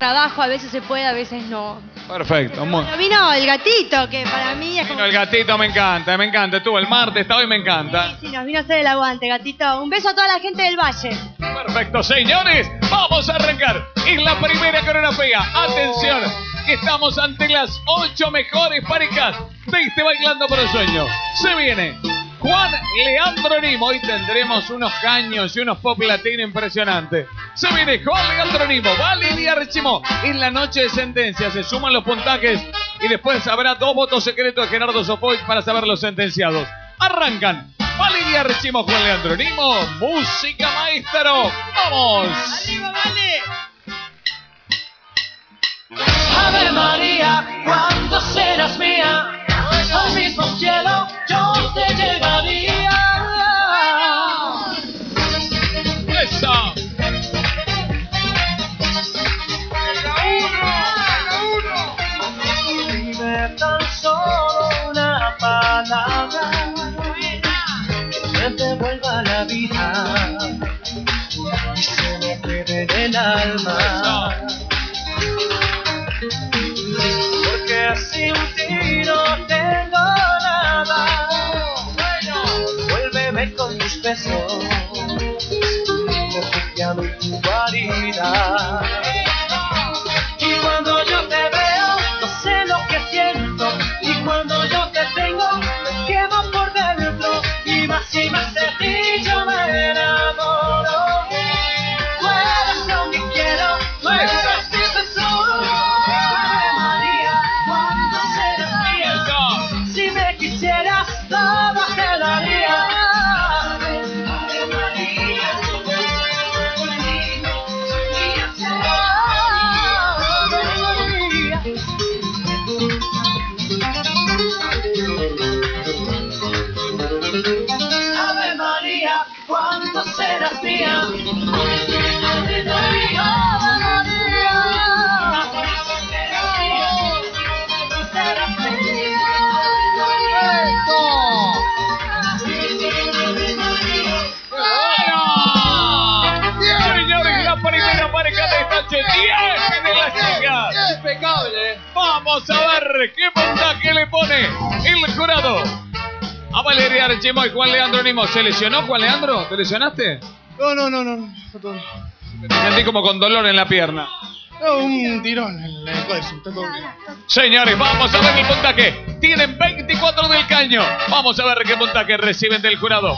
trabajo, a veces se puede, a veces no. Perfecto. Pero vino el gatito, que para mí es como... Vino el gatito, me encanta, me encanta. Estuvo el martes, está hoy, me encanta. Sí, nos vino a hacer el aguante, gatito. Un beso a toda la gente del Valle. Perfecto, señores, vamos a arrancar. Es la primera coreografía. Atención, que estamos ante las ocho mejores parejas de este Bailando por el Sueño. Se viene Juan Leandro Nimo. Hoy tendremos unos caños y unos pop latino impresionantes. Se viene Juan Leandro Nimo, Valeria Archimo. En la noche de sentencia se suman los puntajes y después habrá dos votos secretos de Gerardo Sofoy para saber los sentenciados. Arrancan. Valeria Archimo, Juan Leandro Nimo. Música maestro. ¡Vamos! Ave María, cuando serás alma. Porque sin ti no tengo nada. Vuélveme con tus besos, refugiado en tu guarida. Noche, 10 de las chicas. Impecable. Vamos a ver qué puntaje le pone el jurado. A Valeria Archimo y Juan Leandro Nimo. ¿Se lesionó Juan Leandro? ¿Te lesionaste? No, no, no, no. Te sentí como con dolor en la pierna. No, un tirón en el cuadro. Está todo bien. Señores, vamos a ver el puntaje. Tienen 24 del caño. Vamos a ver qué puntaje reciben del jurado.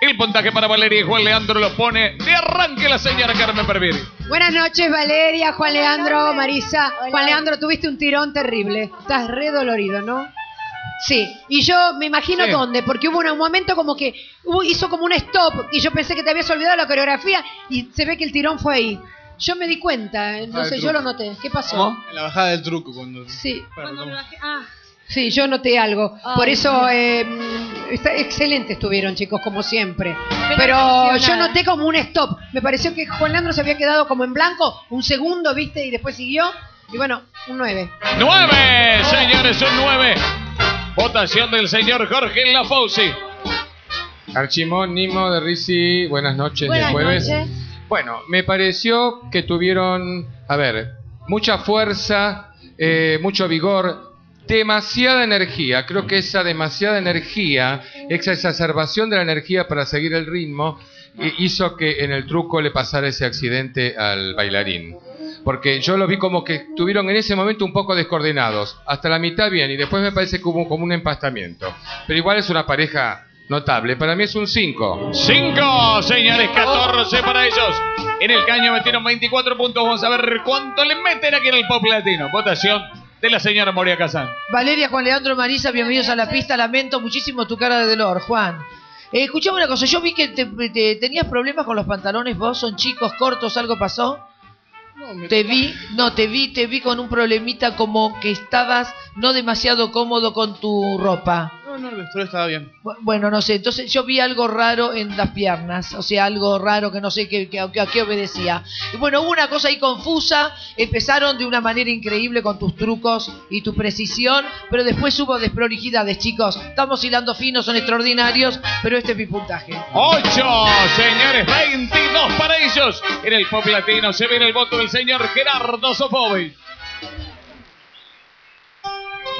El puntaje para Valeria y Juan Leandro lo pone de arranque la señora Carmen Perviri. Buenas noches, Valeria, Juan Leandro, Marisa. Juan Leandro, tuviste un tirón terrible. Estás re dolorido, ¿no? Sí, y yo me imagino Sí. dónde, porque hubo un momento como que hubo- hizo como un stop y yo pensé que te habías olvidado la coreografía y se ve que el tirón fue ahí. Yo me di cuenta, eh, no Ah, yo lo noté. ¿Qué pasó? ¿Cómo? En la bajada del truco cuando. Sí, Bueno, ¿cómo? Ah, sí, yo noté algo. Ay, Por eso, eh, está- excelente estuvieron, chicos, como siempre. Pero yo noté como un stop. Me pareció que Juan Leandro se había quedado como en blanco, un segundo, ¿viste? Y después siguió. Y bueno, un 9. 9, señores, un 9. Votación del señor Jorge Lafauci. Archimón, Nimo de Risi, buenas noches Buenas de jueves. noches. Bueno, me pareció que tuvieron, a ver, mucha fuerza, eh, mucho vigor, demasiada energía. Creo que esa demasiada energía, esa exacerbación de la energía para seguir el ritmo, hizo que en el truco le pasara ese accidente al bailarín. Porque yo lo vi como que estuvieron en ese momento un poco descoordinados. Hasta la mitad bien, y después me parece que hubo como un empastamiento. Pero igual es una pareja notable. Para mí es un 5. 5, señores, 14 para ellos. En el caño metieron 24 puntos. Vamos a ver cuánto le meten aquí en el pop latino. Votación de la señora Moria Kazán. Valeria, Juan Leandro, Marisa, bienvenidos a la pista. Lamento muchísimo tu cara de dolor, Juan. Eh, escuchame una cosa, yo vi que te- te- tenías problemas con los pantalones vos, son chicos, cortos, ¿algo pasó? No, me Te vi, no, te vi, te vi con un problemita como que estabas no demasiado cómodo con tu ropa. No, el vestuario estaba bien. Bu- Bueno, no sé, entonces yo vi algo raro en las piernas, o sea, algo raro que no sé qué, qué- a qué obedecía. Y bueno, hubo una cosa ahí confusa, empezaron de una manera increíble con tus trucos y tu precisión, pero después hubo desprolijidades, chicos. Estamos hilando finos, son extraordinarios, pero este es mi puntaje. 8, señores, 22 para ellos. En el pop latino se viene el voto del señor Gerardo Sofovich.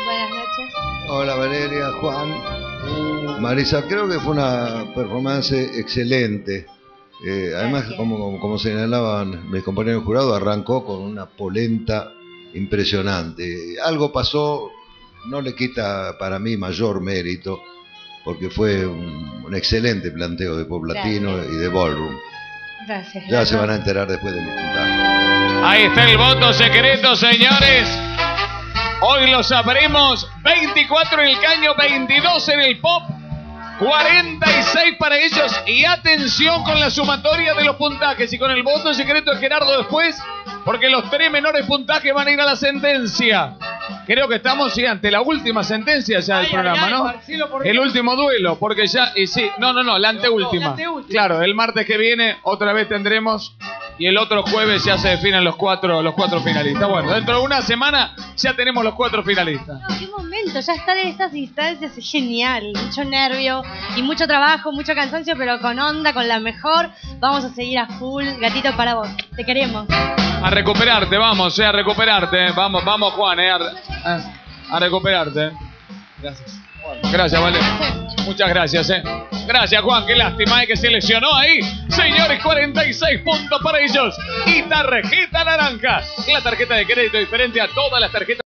Buenas noches. Hola Valeria, Juan, Marisa, creo que fue una performance excelente. Eh, además, como, como, señalaban mis compañeros jurados, arrancó con una polenta impresionante. Algo pasó, no le quita para mí mayor mérito, porque fue un, un excelente planteo de pop latino Gracias. y de ballroom. Gracias. Ya se van a enterar después de mi puntaje. Ahí está el voto secreto, señores. Hoy lo sabremos. 24 en el caño, 22 en el pop. 46 para ellos. Y atención con la sumatoria de los puntajes y con el voto secreto de Gerardo después. Porque los tres menores puntajes van a ir a la sentencia. Creo que estamos sí, ante la última sentencia ya del programa, ¿no? El último duelo, porque ya, y sí, no, no, no, la anteúltima. Claro, el martes que viene otra vez tendremos y el otro jueves ya se definen los cuatro, los cuatro finalistas. Bueno, dentro de una semana ya tenemos los cuatro finalistas. No, qué momento, ya estar en estas instancias es genial, mucho nervio y mucho trabajo, mucho cansancio, pero con onda, con la mejor. Vamos a seguir a full, gatito para vos, te queremos. A recuperarte, vamos, eh, a recuperarte. Vamos, vamos, Juan, eh, a, a- a recuperarte. Gracias. Gracias, vale. Muchas gracias, eh. Gracias, Juan. Qué lástima, eh, que se lesionó ahí. Señores, 46 puntos para ellos. Y tarjeta naranja. La tarjeta de crédito diferente a todas las tarjetas.